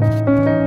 Música